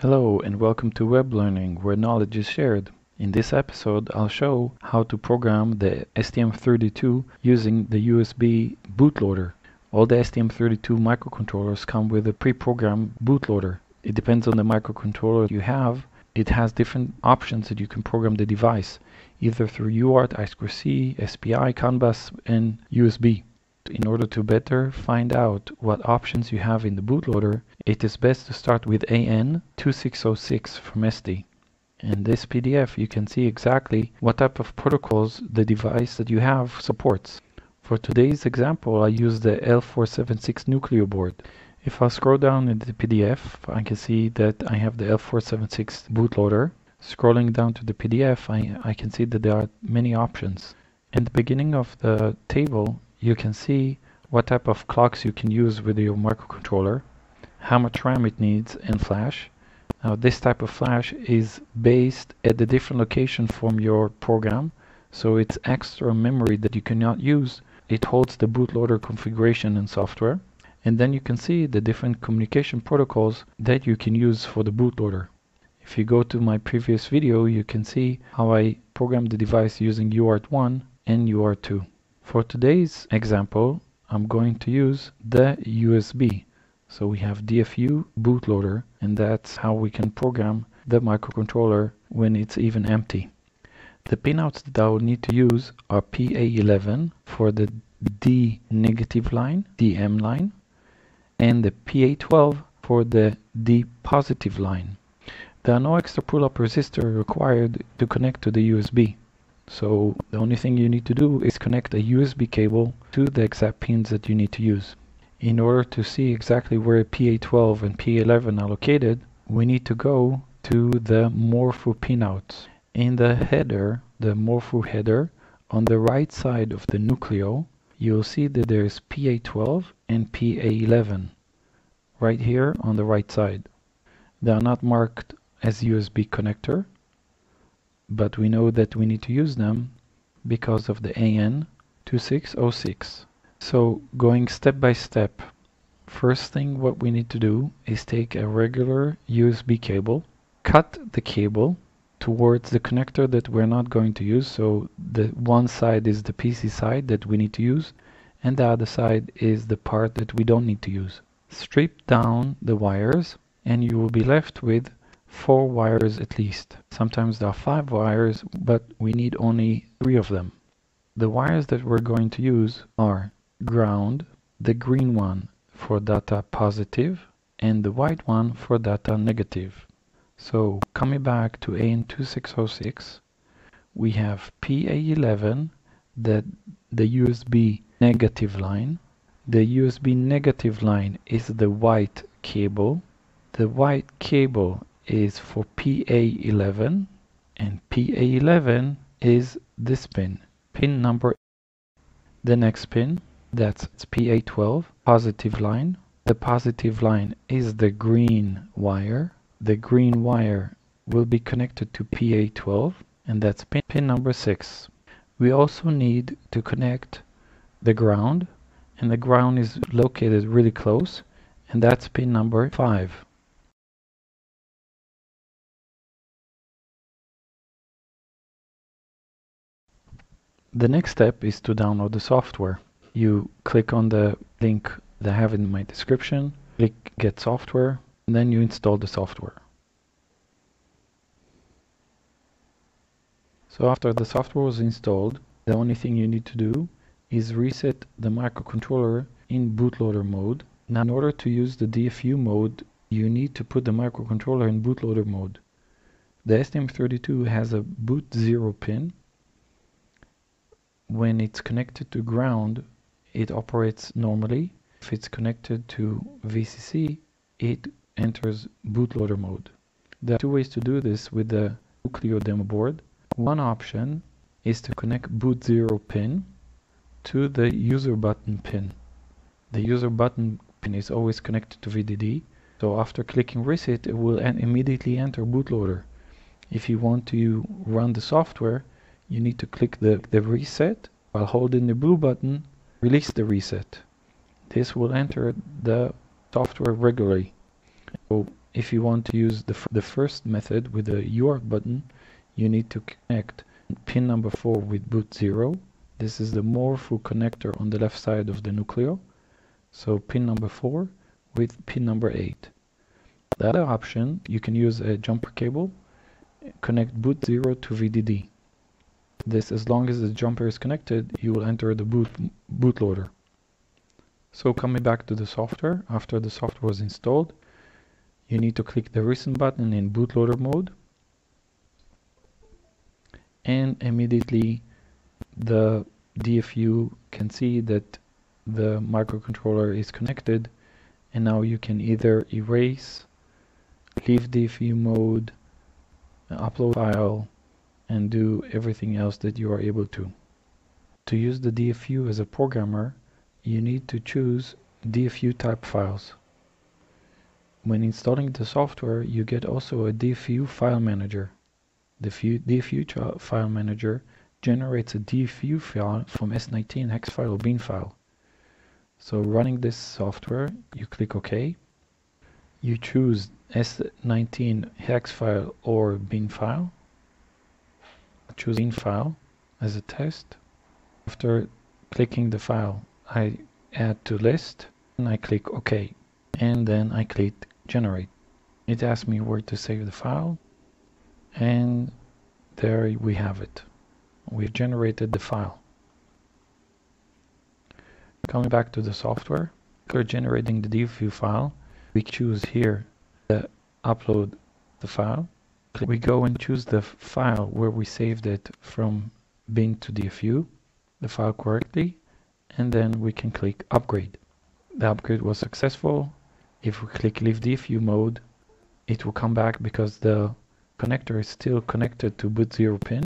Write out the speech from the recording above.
Hello and welcome to Web Learning where knowledge is shared. In this episode I'll show how to program the STM32 using the USB bootloader. All the STM32 microcontrollers come with a pre-programmed bootloader. It depends on the microcontroller you have. It has different options that you can program the device either through UART, I2C, SPI, CAN bus and USB. In order to better find out what options you have in the bootloader, it is best to start with AN2606 from ST. In this PDF you can see exactly what type of protocols the device that you have supports. For today's example I use the L476 Nucleo board. If I scroll down in the PDF I can see that I have the L476 bootloader. Scrolling down to the PDF I, I can see that there are many options. In the beginning of the table you can see what type of clocks you can use with your microcontroller, how much RAM it needs and flash. Now this type of flash is based at a different location from your program, so it's extra memory that you cannot use. It holds the bootloader configuration and software. And then you can see the different communication protocols that you can use for the bootloader. If you go to my previous video, you can see how I programmed the device using UART1 and UART2. For today's example, I'm going to use the USB. So we have DFU bootloader and that's how we can program the microcontroller when it's even empty. The pinouts that I will need to use are PA11 for the D negative line, DM line, and the PA12 for the D positive line. There are no extra pull-up resistor required to connect to the USB. So the only thing you need to do is connect a USB cable to the exact pins that you need to use. In order to see exactly where PA12 and PA11 are located, we need to go to the Morpho pinouts. In the header, the Morpho header, on the right side of the Nucleo, you'll see that there's PA12 and PA11 right here on the right side. They are not marked as USB connector, but we know that we need to use them because of the AN2606. So going step by step, first thing what we need to do is take a regular USB cable, cut the cable towards the connector that we're not going to use. So the one side is the PC side that we need to use and the other side is the part that we don't need to use. Strip down the wires and you will be left with four wires at least. Sometimes there are five wires, but we need only three of them. The wires that we're going to use are ground, the green one for data positive, and the white one for data negative. So coming back to AN2606, we have PA11, that the USB negative line. The USB negative line is the white cable. The white cable is for PA11 and PA11 is this pin, pin number. The next pin, that's PA12, positive line. The positive line is the green wire. The green wire will be connected to PA12 and that's pin, pin number 6. We also need to connect the ground and the ground is located really close and that's pin number 5. The next step is to download the software. You click on the link that I have in my description, click get software, and then you install the software. So after the software was installed, the only thing you need to do is reset the microcontroller in bootloader mode. Now in order to use the DFU mode, you need to put the microcontroller in bootloader mode. The STM32 has a boot 0 pin when it's connected to ground, it operates normally. If it's connected to VCC, it enters bootloader mode. There are two ways to do this with the Nucleo demo board. One option is to connect boot 0 pin to the user button pin. The user button pin is always connected to VDD, so after clicking reset it will immediately enter bootloader. If you want to run the software, you need to click the, the reset while holding the blue button release the reset this will enter the software regularly so if you want to use the, the first method with the UART button, you need to connect pin number 4 with boot 0. This is the Morpho connector on the left side of the Nucleo. So pin number 4 with pin number 8. The other option, you can use a jumper cable, connect boot 0 to VDD. This, as long as the jumper is connected, you will enter the boot bootloader. So coming back to the software, after the software was installed, you need to click the recent button in bootloader mode and immediately the DFU can see that the microcontroller is connected and now you can either erase, leave DFU mode, upload file and do everything else that you are able to. To use the DFU as a programmer you need to choose DFU type files. When installing the software, you get also a DFU file manager. The DFU file manager generates a DFU file from S19 hex file or bin file. So running this software, you click OK. You choose S19 hex file or bin file. Choose bin file as a test. After clicking the file, I add to list and I click OK. And then I click generate. It asks me where to save the file and there we have it. We've generated the file. Coming back to the software, we're generating the DFU file. We choose here to upload the file. We go and choose the file where we saved it from bin to DFU, the file correctly, and then we can click upgrade. The upgrade was successful if we click leave DFU mode, it will come back because the connector is still connected to boot 0 pin.